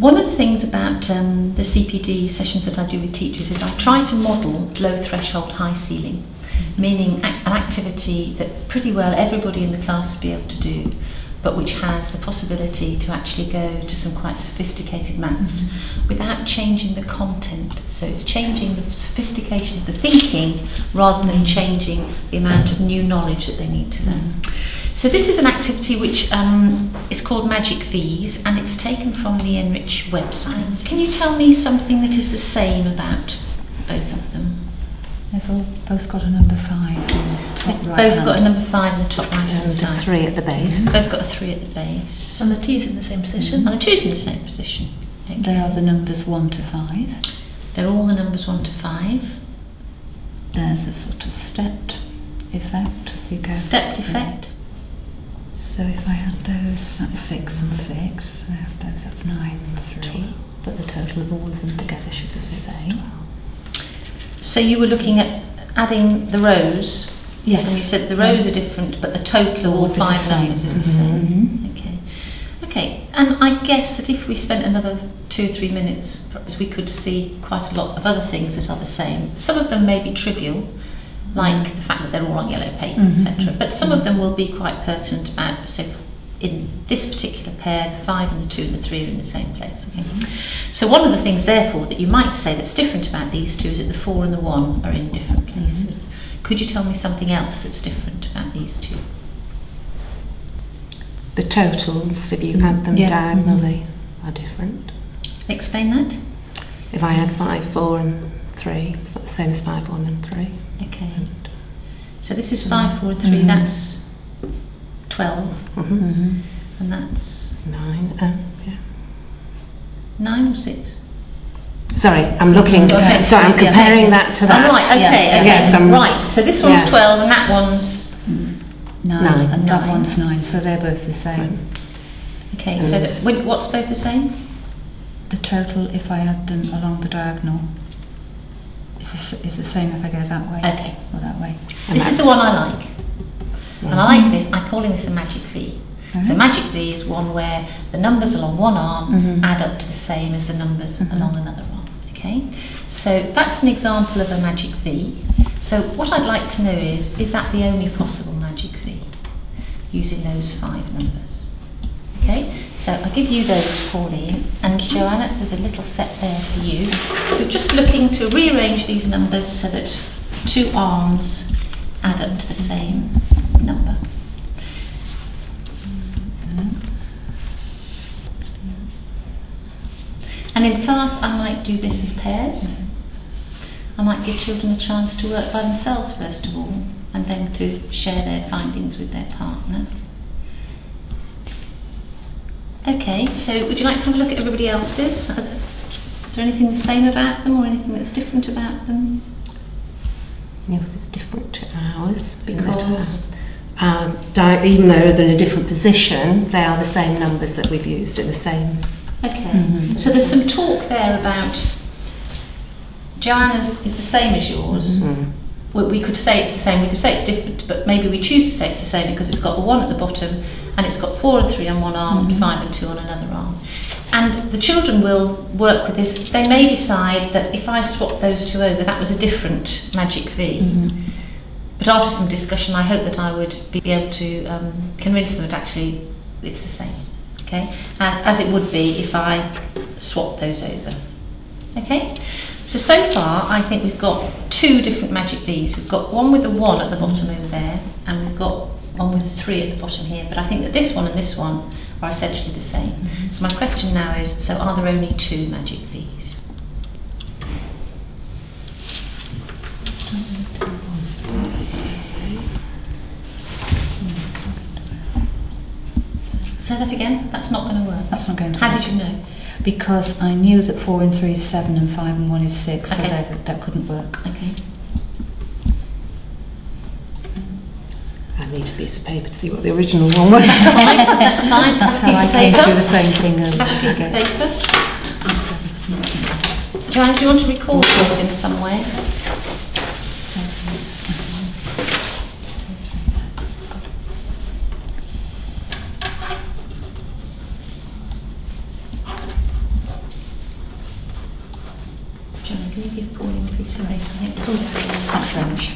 One of the things about um, the CPD sessions that I do with teachers is I try to model low threshold, high ceiling, meaning an activity that pretty well everybody in the class would be able to do, but which has the possibility to actually go to some quite sophisticated maths mm-hmm. without changing the content. So it's changing the sophistication of the thinking rather than mm-hmm. changing the amount of new knowledge that they need to learn. Mm-hmm. So this is an activity which um, is called Magic V's and it's taken from the NRICH website. Can you tell me something that is the same about both of them? They've all both got a number five in the top They've right both hand. got a number five in the top right hand And a side. three at the base. Both got a three at the base. And the t's in the same position. And the two's in the same position. Okay. There are the numbers one to five. They're all the numbers one to five. There's a sort of stepped effect as you go. Stepped effect. So if I add those, that's six and six. I add those, that's nine and three. But the total of all of them together should be the same. So you were looking at adding the rows. Yes. And you said the rows are different, but the total of all Would be the five numbers is the Mhm. same. Okay. Okay. And I guess that if we spent another two or three minutes, perhaps we could see quite a lot of other things that are the same. Some of them may be trivial, like the fact that they're all on yellow paper, Mhm. etc. But some of them will be quite pertinent about, so in this particular pair, the five and the two and the three are in the same place. Okay. Mm-hmm. So one of the things, therefore, that you might say that's different about these two is that the four and the one are in different mm-hmm. places. Could you tell me something else that's different about these two? The totals, if you add them Yeah. diagonally, mm-hmm. are different. Explain that. If I add five, four, and three, it's not the same as five, one, and three. Okay. And, So this is five, four, and 3 Mhm. That's twelve, mhm, Mm-hmm. and that's Nine, um, yeah. nine or six. Sorry, I'm Six. looking. Okay. Sorry, I'm Yeah. comparing that to Oh, that. right. Okay. yeah. okay. Yes, I'm- right. So this one's yeah. twelve, and that one's Nine. Nine. And that Nine. one's nine, so they're both the same. Same. okay. And So this- what's both the same? The total, if I add them along the diagonal, is the, same if I go that way Okay. or that way. And This is the one I like, and I like this. I'm calling this a magic V. So Mhm. magic V is one where the numbers along one arm Mhm. add up to the same as the numbers Mhm. along another arm. Okay, so that's an example of a magic V. So what I'd like to know is, is that the only possible magic V using those five numbers? Okay, so I'll give you those, Pauline, and Joanna, there's a little set there for you. We're just looking to rearrange these numbers so that two arms add up to the same number. And in class, I might do this as pairs. I might give children a chance to work by themselves first of all, and then to share their findings with their partner. Okay, so would you like to have a look at everybody else's? Is there anything the same about them or anything that's different about them? Yours is different to ours Because- di- even though they're in a different position, they are the same numbers that we've used in the same. Okay, Mhm. so there's some talk there about Joanna's is the same as yours. Mm. We could say it's the same, we could say it's different, but maybe we choose to say it's the same because it's got a one at the bottom and it's got four and three on one arm and five and two on another arm. And the children will work with this. They may decide that if I swap those two over, that was a different magic V. But after some discussion, I hope that I would be able to um, convince them that actually it's the same. Okay, uh, as it would be if I swap those over. Okay, so so far I think we've got two different magic V's. We've got one with the one at the bottom over there, and we've got one with the three at the bottom here. But I think that this one and this one are essentially the same. Mm-hmm. So my question now is: so are there only two magic V's? Say that again. That's not going to work. That's not going to How work. did you know? Because I knew that four and three is seven and five and one is six, Okay. so that, that couldn't work. Okay. I need a piece of paper to see what the original one was. That's fine. That's fine. That's Have how I piece of came to do the same thing. over Have a piece of again. paper. Joanne, do you want to record this in some way? Joanna, can you give Pauline a piece of paper? Pauline- Thanks very much.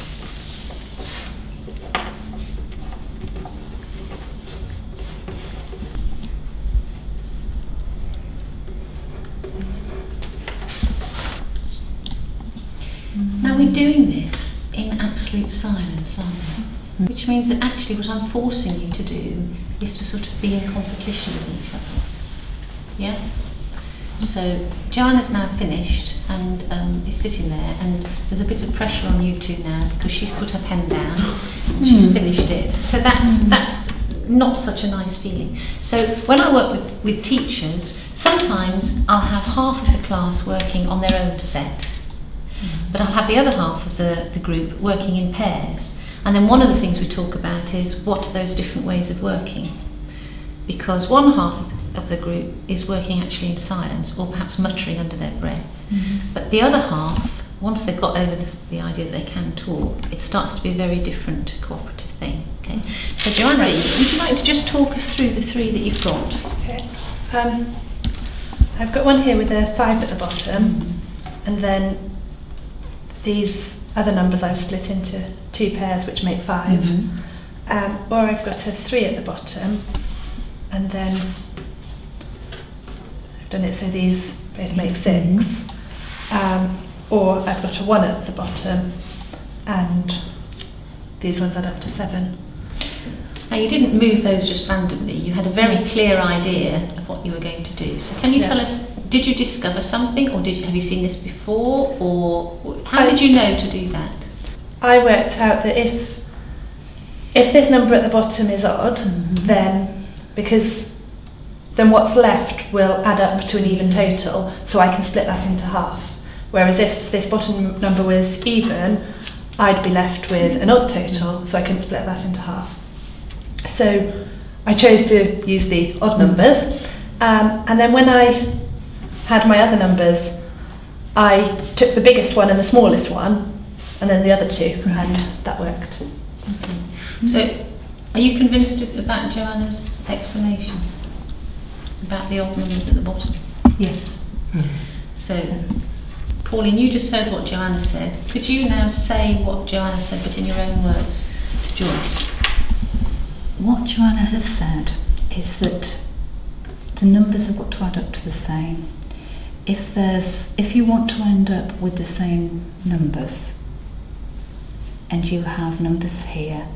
Now we're doing this in absolute silence, aren't we? Hmm. Which means that actually what I'm forcing you to do is to sort of be in competition with each other. Yeah? So Joanna's now finished and um, is sitting there, and there's a bit of pressure on you two now because she's put her pen down she's hmm. finished it. So that's hmm. that's not such a nice feeling. So when I work with, with teachers, sometimes I'll have half of the class working on their own set, hmm. but I'll have the other half of the, the group working in pairs. And then one of the things we talk about is what are those different ways of working? Because one half of the group is working actually in silence or perhaps muttering under their breath. But the other half, once they've got over the, the idea that they can talk, it starts to be a very different cooperative thing. Okay. So Joanna, would you like to just talk us through the three that you've got? Okay. Um, I've got one here with a five at the bottom, and then these other numbers I've split into two pairs, which make 5 Mhm. Um, or I've got a three at the bottom, and then done it so these both make 6 Um, or I've got a one at the bottom, and these ones add up to seven. Now, you didn't move those just randomly. You had a very clear idea of what you were going to do. So, can you Yeah. tell us? Did you discover something, or did you, have you seen this before, or how did you know to do that? I worked out that if if this number at the bottom is odd, then because then what's left will add up to an even total, so I can split that into half. Whereas if this bottom number was even, I'd be left with an odd total, so I couldn't split that into half. So I chose to use the odd numbers, um, and then when I had my other numbers, I took the biggest one and the smallest one, and then the other two, and that worked. So, are you convinced of, about Joanna's explanation about the odd numbers at the bottom? Yes. So, Pauline, you just heard what Joanna said. Could you now say what Joanna said, but in your own words, to Joyce? What Joanna has said is that the numbers have got to add up to the same. If there's, if you want to end up with the same numbers, and you have numbers here,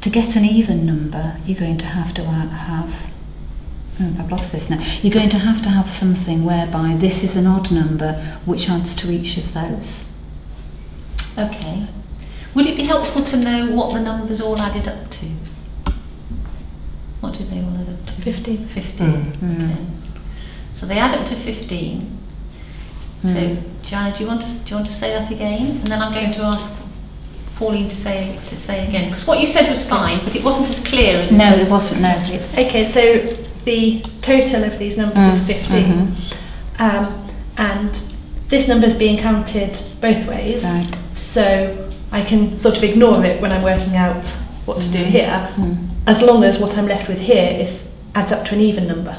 to get an even number, you're going to have to have. Oh, I've lost this now. You're going to have to have something whereby this is an odd number which adds to each of those. Okay. Would it be helpful to know what the numbers all added up to? What do they all add up to? 15. 15. Mm. Okay. So they add up to 15. So, Mm. Joanna, do you want to do you want to say that again? And then I'm going to ask Pauline to say to say again because what you said was fine, but it wasn't as clear as No, it wasn't. No. Okay, so the total of these numbers is Mm, 15. Um, and this number is being counted both ways. right. So I can sort of ignore it when I'm working out what to do here, Mm. as long as what I'm left with here is adds up to an even number.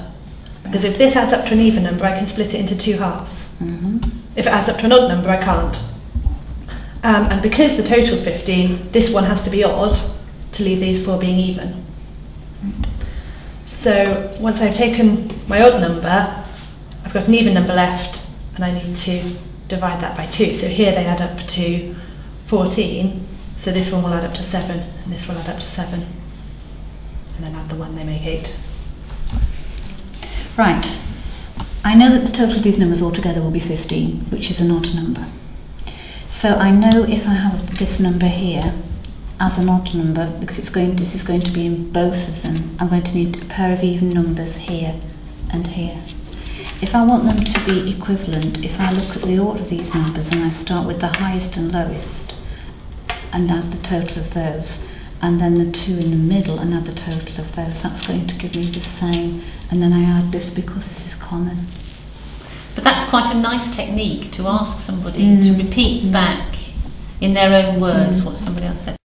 Because if this adds up to an even number, I can split it into two halves. hmm If it adds up to an odd number, I can't. Um, and because the total's 15, this one has to be odd to leave these four being even. So once I've taken my odd number, I've got an even number left, and I need to divide that by 2. So here they add up to 14, so this one will add up to 7, and this will add up to 7. And then add the 1, they make 8. Right. I know that the total of these numbers altogether will be 15, which is an odd number. So I know if I have this number here as an odd number, because it's going, this is going to be in both of them, I'm going to need a pair of even numbers here and here. If I want them to be equivalent, if I look at the order of these numbers and I start with the highest and lowest and add the total of those, and then the two in the middle and add the total of those, that's going to give me the same. And then I add this because this is common. But that's quite a nice technique to ask somebody Mm. to repeat Mm. back in their own words Mm. what somebody else said.